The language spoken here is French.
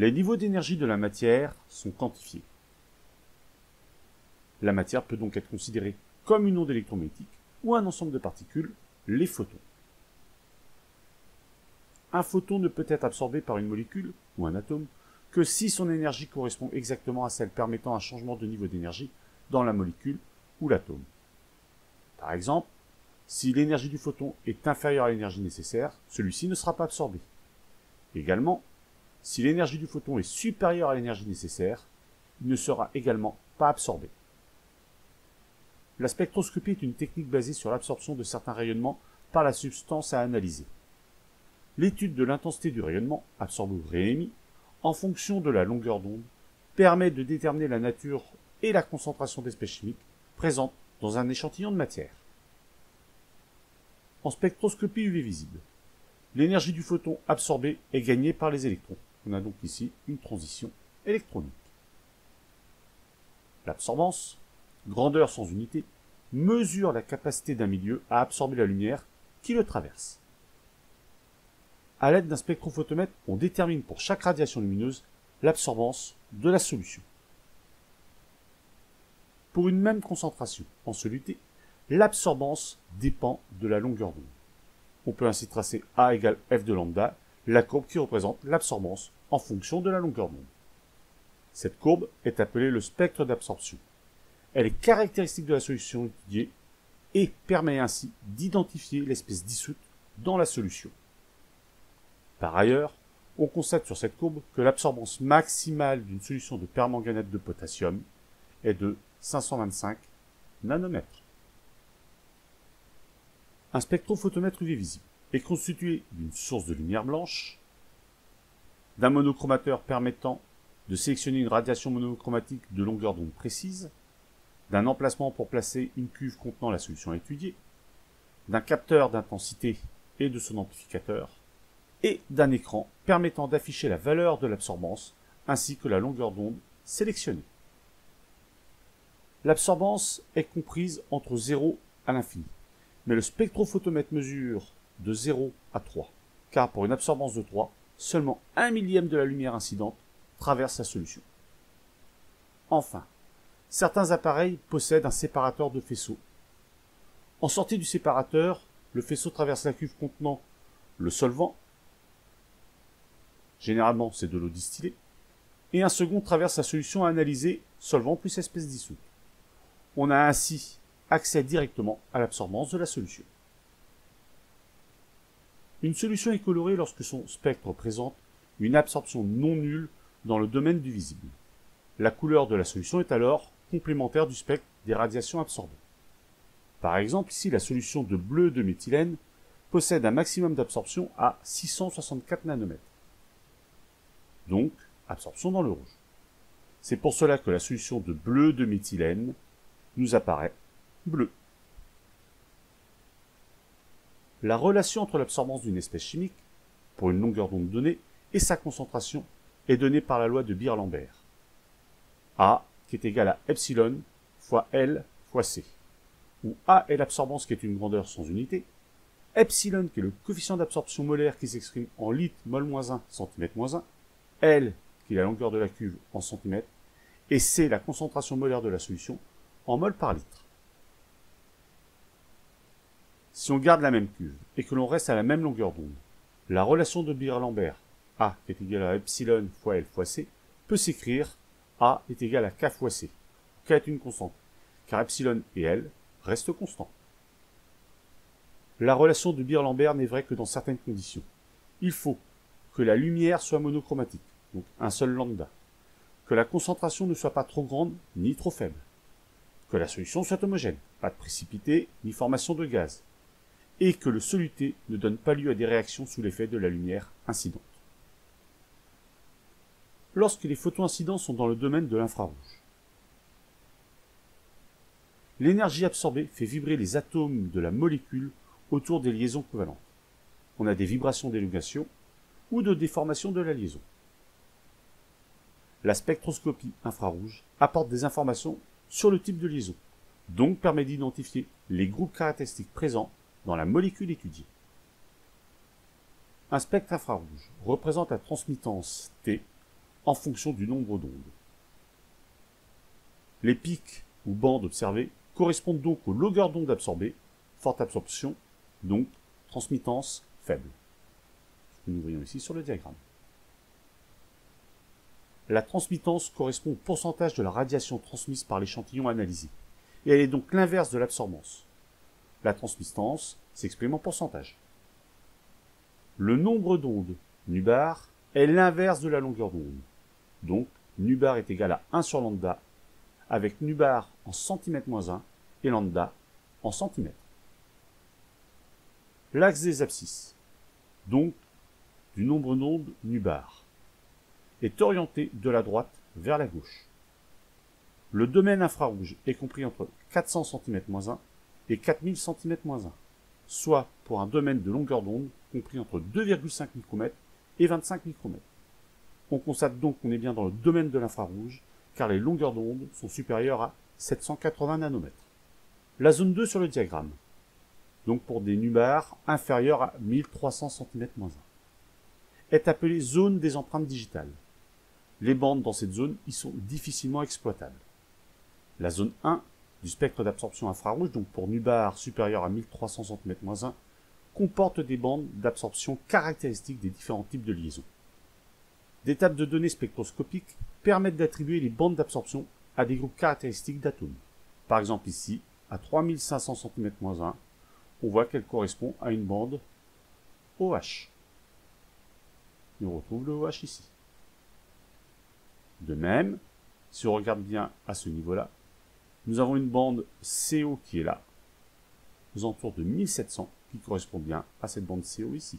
Les niveaux d'énergie de la matière sont quantifiés. La matière peut donc être considérée comme une onde électromagnétique ou un ensemble de particules, les photons. Un photon ne peut être absorbé par une molécule ou un atome que si son énergie correspond exactement à celle permettant un changement de niveau d'énergie dans la molécule ou l'atome. Par exemple, si l'énergie du photon est inférieure à l'énergie nécessaire, celui-ci ne sera pas absorbé. Également, si l'énergie du photon est supérieure à l'énergie nécessaire, il ne sera également pas absorbé. La spectroscopie est une technique basée sur l'absorption de certains rayonnements par la substance à analyser. L'étude de l'intensité du rayonnement, absorbé ou réémis, en fonction de la longueur d'onde, permet de déterminer la nature et la concentration d'espèces chimiques présentes dans un échantillon de matière. En spectroscopie UV visible, l'énergie du photon absorbé est gagnée par les électrons. On a donc ici une transition électronique. L'absorbance, grandeur sans unité, mesure la capacité d'un milieu à absorber la lumière qui le traverse. À l'aide d'un spectrophotomètre, on détermine pour chaque radiation lumineuse l'absorbance de la solution. Pour une même concentration en soluté, l'absorbance dépend de la longueur d'onde. On peut ainsi tracer A égale F de lambda, la courbe qui représente l'absorbance en fonction de la longueur d'onde. Cette courbe est appelée le spectre d'absorption. Elle est caractéristique de la solution étudiée et permet ainsi d'identifier l'espèce dissoute dans la solution. Par ailleurs, on constate sur cette courbe que l'absorbance maximale d'une solution de permanganate de potassium est de 525 nanomètres. Un spectrophotomètre UV visible est constitué d'une source de lumière blanche, d'un monochromateur permettant de sélectionner une radiation monochromatique de longueur d'onde précise, d'un emplacement pour placer une cuve contenant la solution étudiée, d'un capteur d'intensité et de son amplificateur, et d'un écran permettant d'afficher la valeur de l'absorbance ainsi que la longueur d'onde sélectionnée. L'absorbance est comprise entre 0 à l'infini, mais le spectrophotomètre mesure de 0 à 3, car pour une absorbance de 3, seulement un millième de la lumière incidente traverse la solution. Enfin, certains appareils possèdent un séparateur de faisceau. En sortie du séparateur, le faisceau traverse la cuve contenant le solvant, généralement c'est de l'eau distillée, et un second traverse la solution à analyser, solvant plus espèce dissoute. On a ainsi accès directement à l'absorbance de la solution. Une solution est colorée lorsque son spectre présente une absorption non nulle dans le domaine du visible. La couleur de la solution est alors complémentaire du spectre des radiations absorbées. Par exemple, ici, la solution de bleu de méthylène possède un maximum d'absorption à 664 nanomètres. Donc, absorption dans le rouge. C'est pour cela que la solution de bleu de méthylène nous apparaît bleu. La relation entre l'absorbance d'une espèce chimique, pour une longueur d'onde donnée, et sa concentration est donnée par la loi de Beer-Lambert. A qui est égal à epsilon fois L fois C, où A est l'absorbance qui est une grandeur sans unité, epsilon qui est le coefficient d'absorption molaire qui s'exprime en litres mol 1 centimètre 1, L qui est la longueur de la cuve en centimètres, et C la concentration molaire de la solution en mol par litre. Si on garde la même cuve et que l'on reste à la même longueur d'onde, la relation de Beer-Lambert, A est égal à epsilon fois L fois C, peut s'écrire A est égal à K fois C. K est une constante, car epsilon et L restent constants. La relation de Beer-Lambert n'est vraie que dans certaines conditions. Il faut que la lumière soit monochromatique, donc un seul lambda, que la concentration ne soit pas trop grande ni trop faible, que la solution soit homogène, pas de précipité ni formation de gaz, et que le soluté ne donne pas lieu à des réactions sous l'effet de la lumière incidente lorsque les photons incidents sont dans le domaine de l'infrarouge. L'énergie absorbée fait vibrer les atomes de la molécule autour des liaisons covalentes. On a des vibrations d'élongation ou de déformation de la liaison. La spectroscopie infrarouge apporte des informations sur le type de liaison, donc permet d'identifier les groupes caractéristiques présents dans la molécule étudiée. Un spectre infrarouge représente la transmittance T en fonction du nombre d'ondes. Les pics ou bandes observées correspondent donc aux longueurs d'onde absorbées, forte absorption, donc transmittance faible. Ce que nous voyons ici sur le diagramme. La transmittance correspond au pourcentage de la radiation transmise par l'échantillon analysé, et elle est donc l'inverse de l'absorbance. La transmittance s'exprime en pourcentage. Le nombre d'ondes, nu bar, est l'inverse de la longueur d'onde. Donc, nu bar est égal à 1 sur lambda, avec nu bar en centimètres moins 1 et lambda en centimètres. L'axe des abscisses, donc du nombre d'ondes nu bar, est orienté de la droite vers la gauche. Le domaine infrarouge est compris entre 400 cm-1 et 4000 cm-1, soit pour un domaine de longueur d'onde compris entre 2,5 micromètres et 25 micromètres. On constate donc qu'on est bien dans le domaine de l'infrarouge, car les longueurs d'onde sont supérieures à 780 nanomètres. La zone 2 sur le diagramme, donc pour des nubars inférieurs à 1300 cm-1, est appelée zone des empreintes digitales. Les bandes dans cette zone y sont difficilement exploitables. La zone 1 du spectre d'absorption infrarouge, donc pour nubar supérieur à 1300 cm-1, comporte des bandes d'absorption caractéristiques des différents types de liaisons. Des tables de données spectroscopiques permettent d'attribuer les bandes d'absorption à des groupes caractéristiques d'atomes. Par exemple ici, à 3500 cm-1, on voit qu'elle correspond à une bande OH. On retrouve le OH ici. De même, si on regarde bien à ce niveau-là, nous avons une bande CO qui est là, aux alentours de 1700, qui correspond bien à cette bande CO ici.